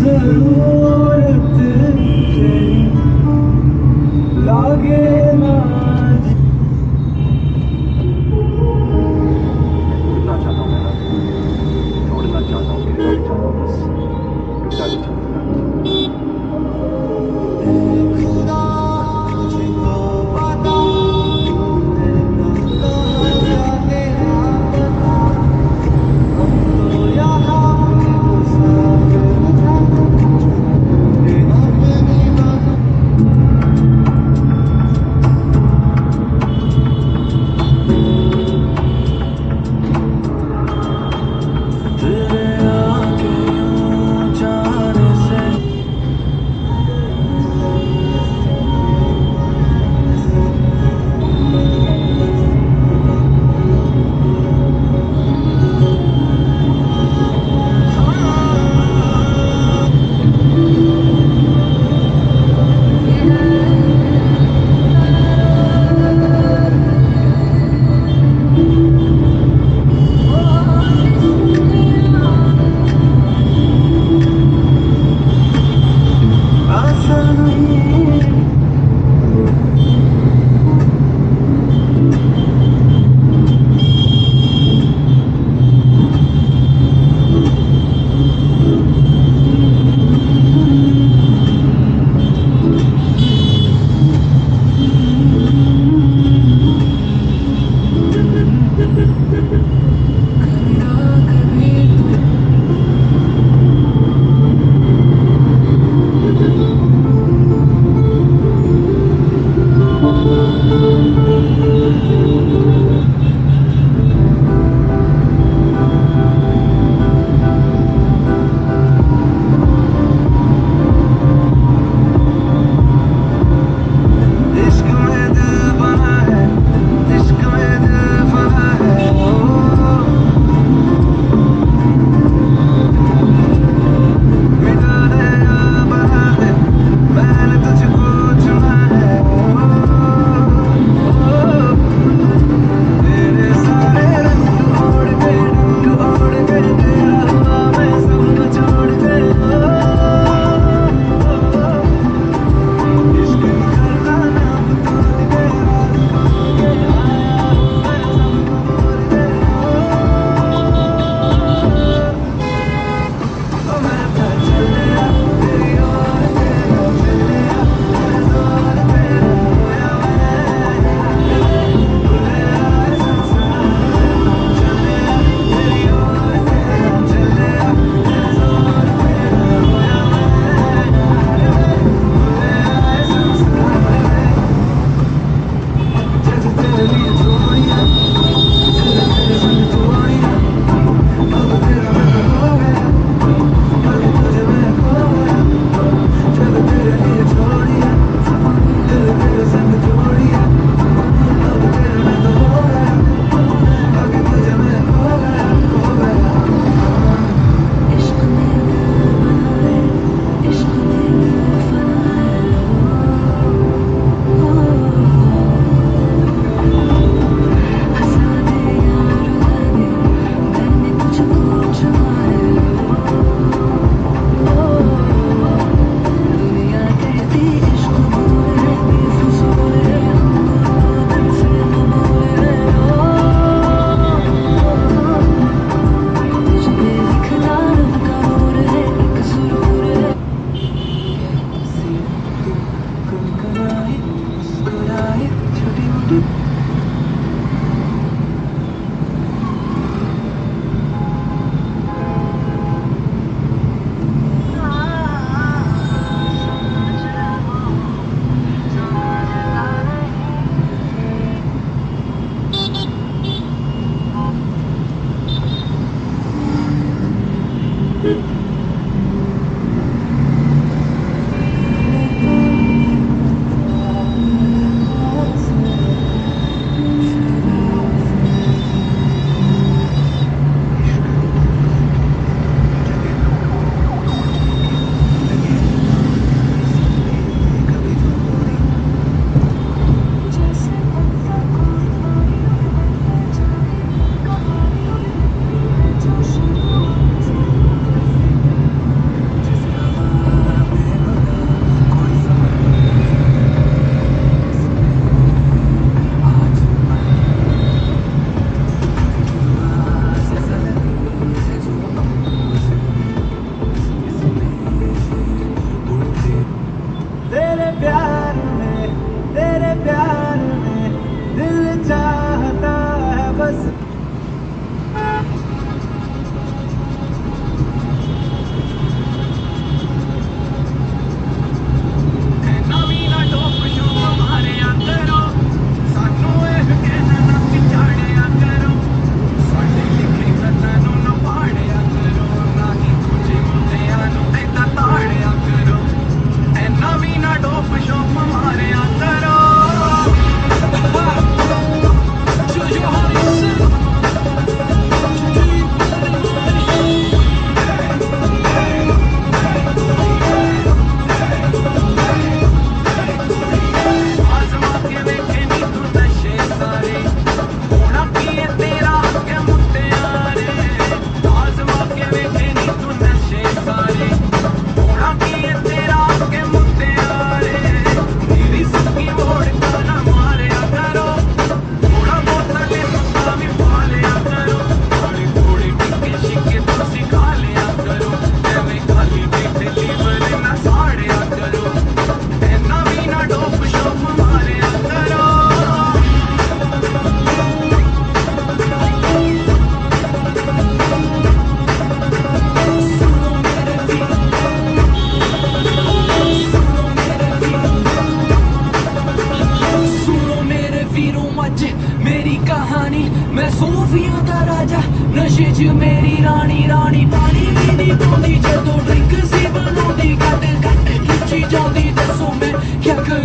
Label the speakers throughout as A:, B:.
A: Zelua.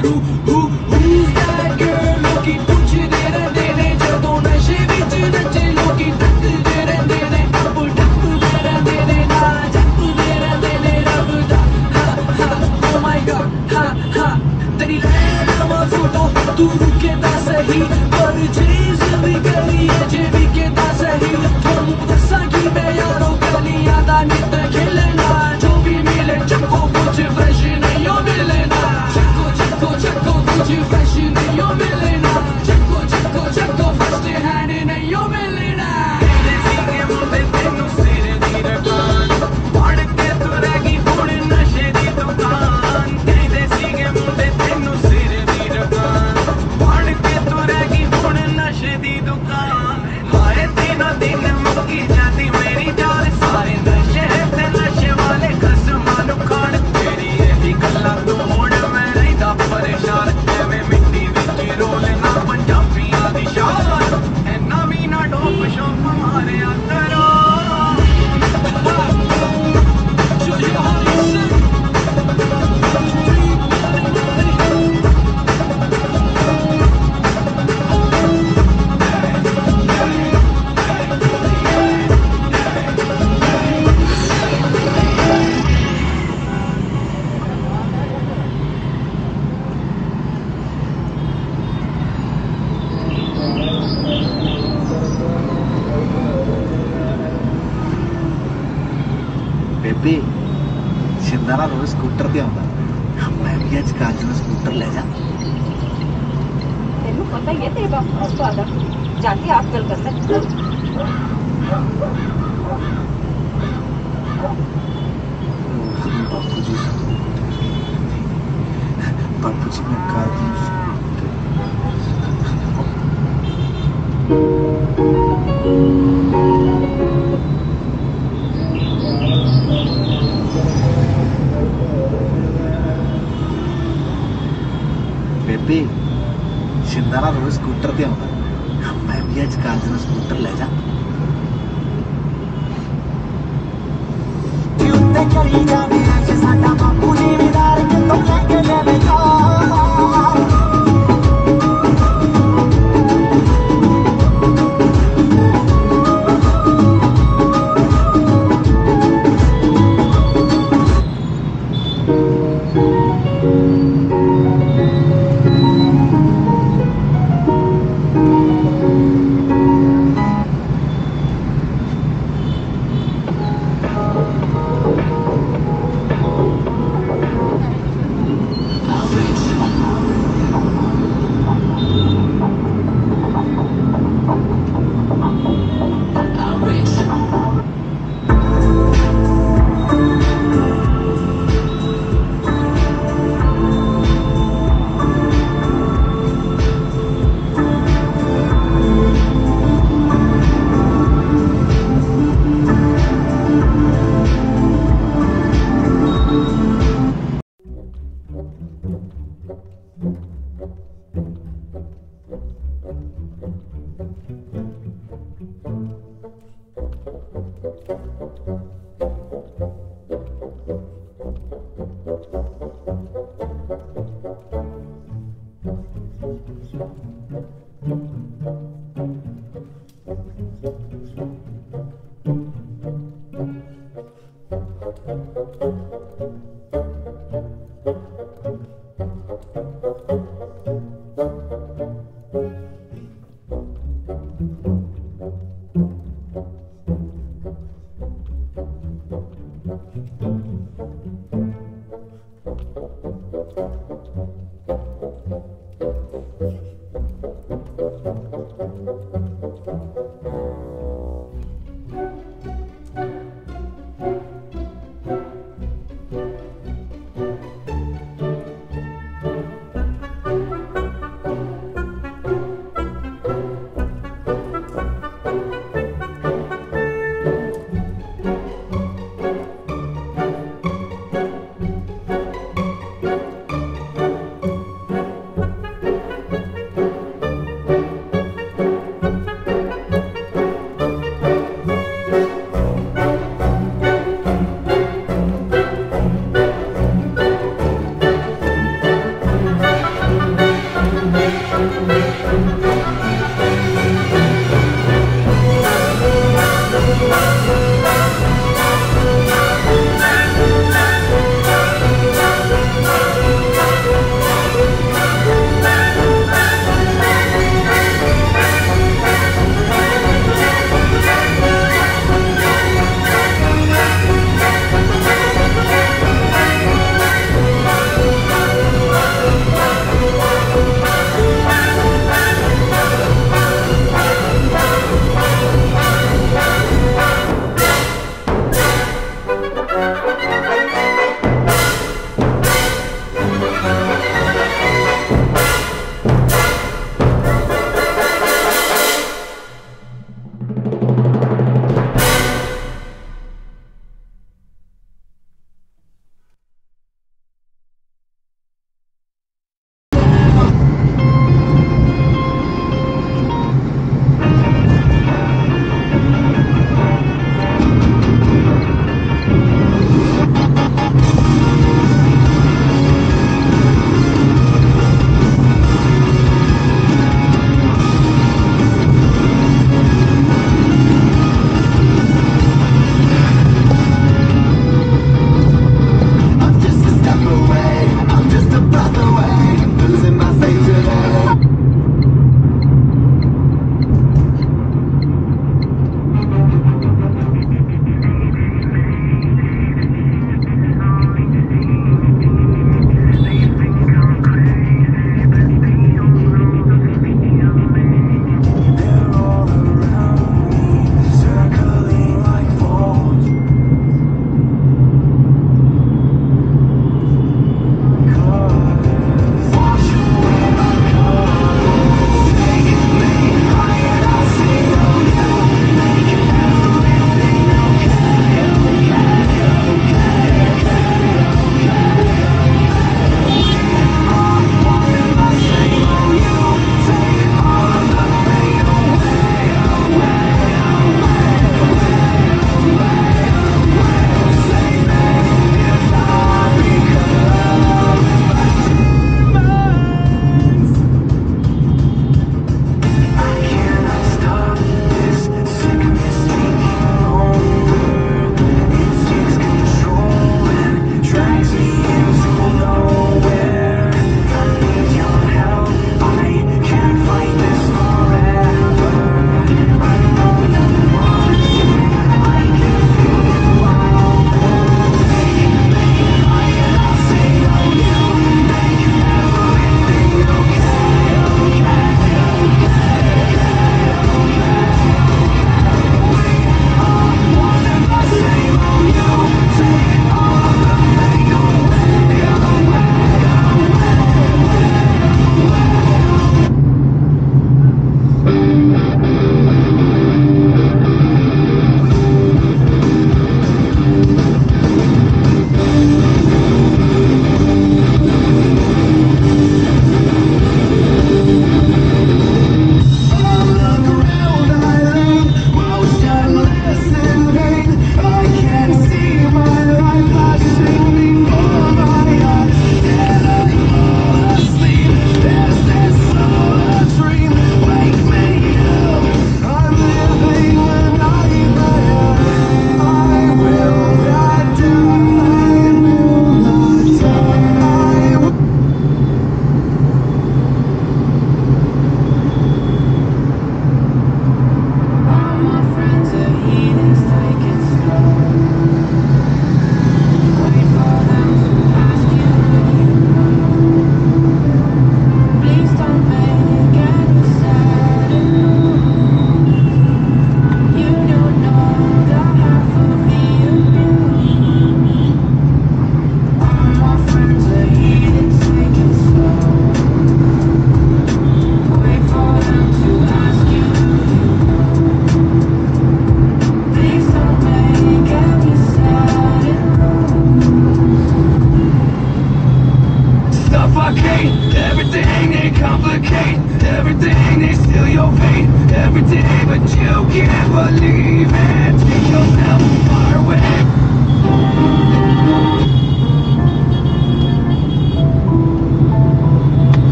A: Peru. Who
B: yummy, yummy.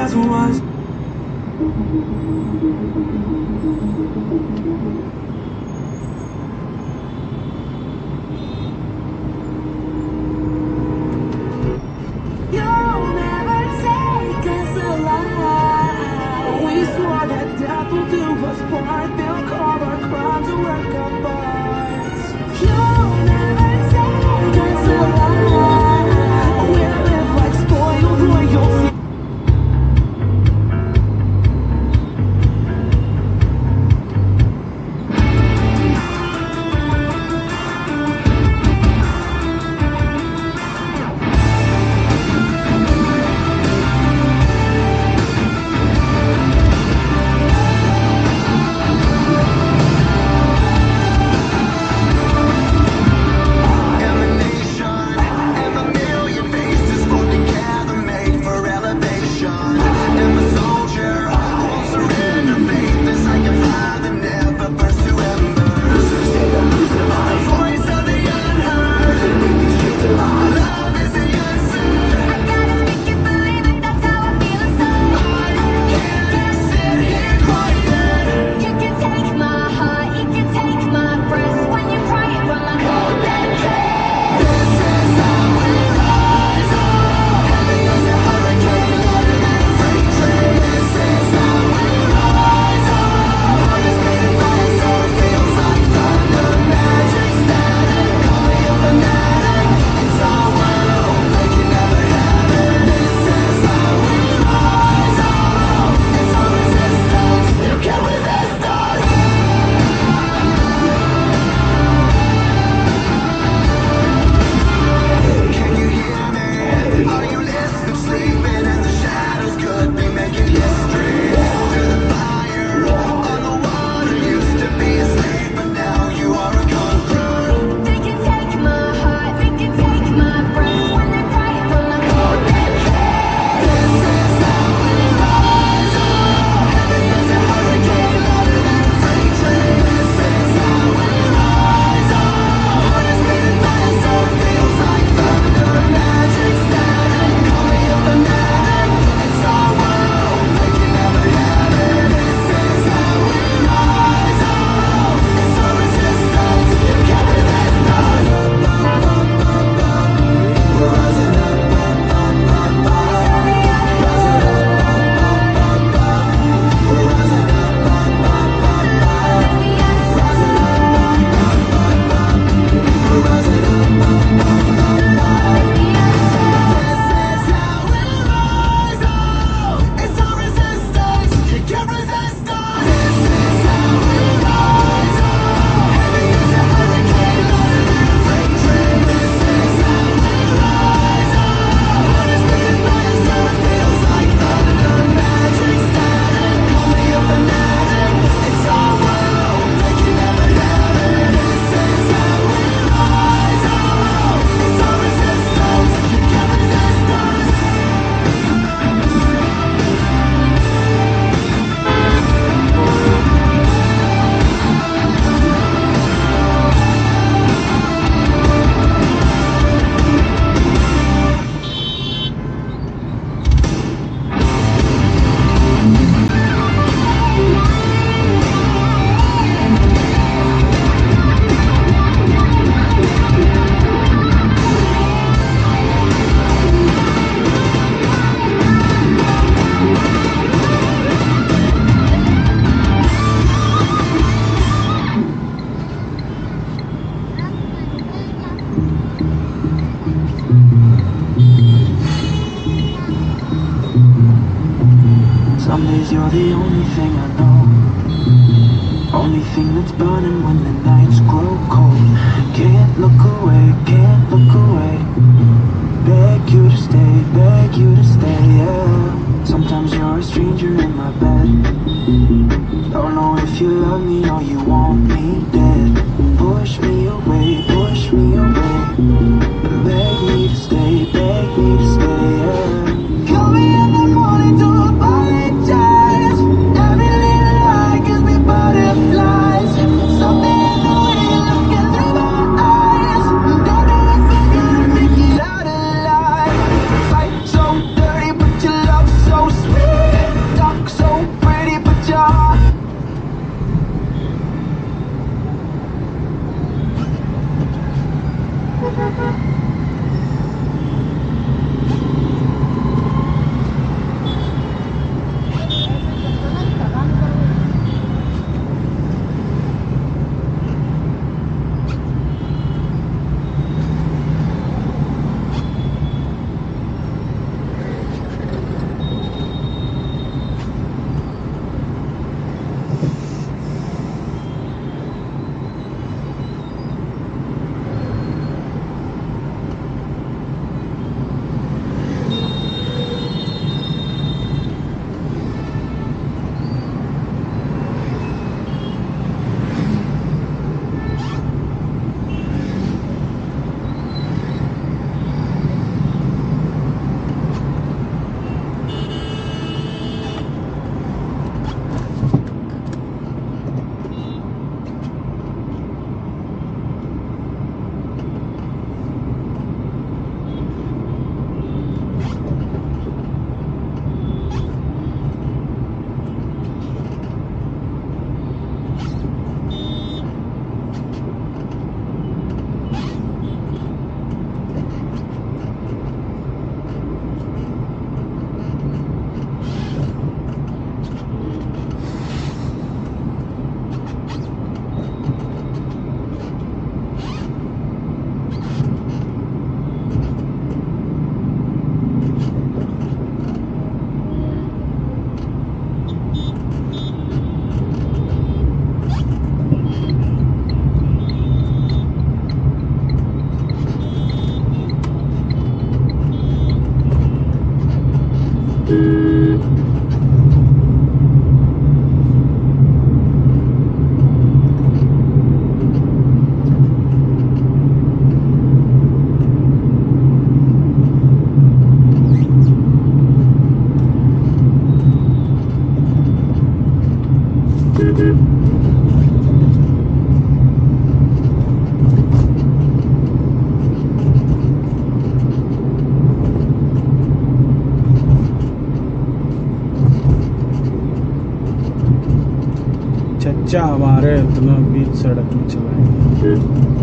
B: as was. सड़क में चलाएँगे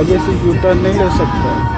C: आगे से यूटर नहीं ले सकता।